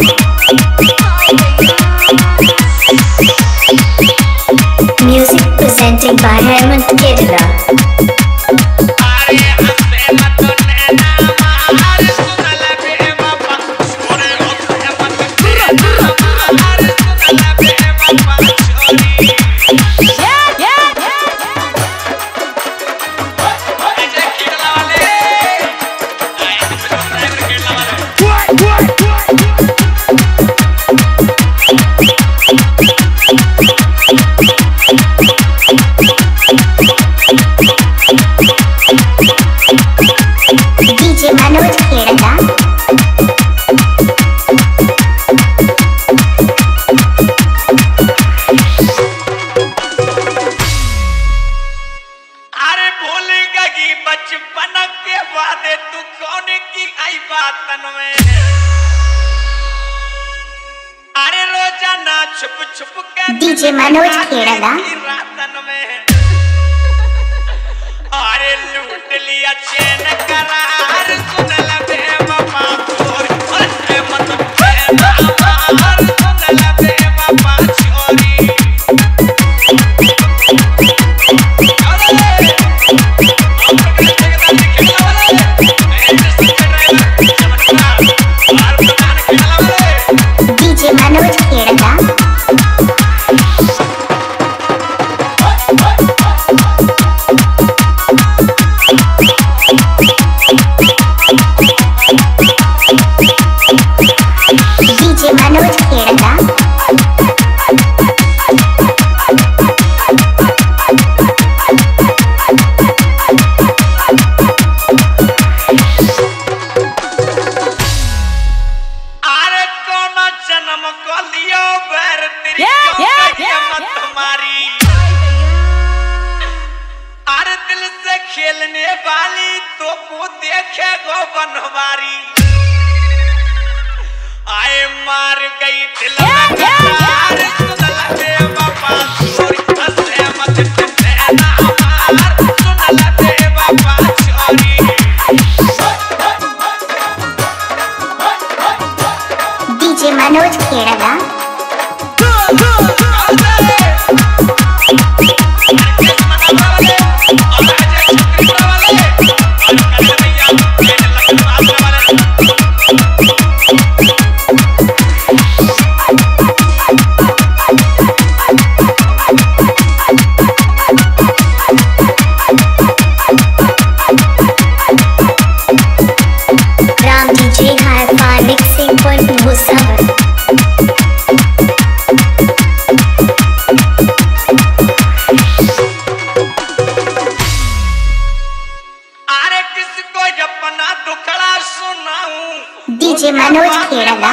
Thank you. की खाई बात तनवे अरे रोज़ाना छुप छुप के डीजे मनोज खेड़ा रातन में। अरे लूट लिया चैन करार सुन ले मामा तोर। मत तो मत खेलने वाली तो देखे गो बनवारी। आए मार गई दिल में डीजे मनोज खेड़ला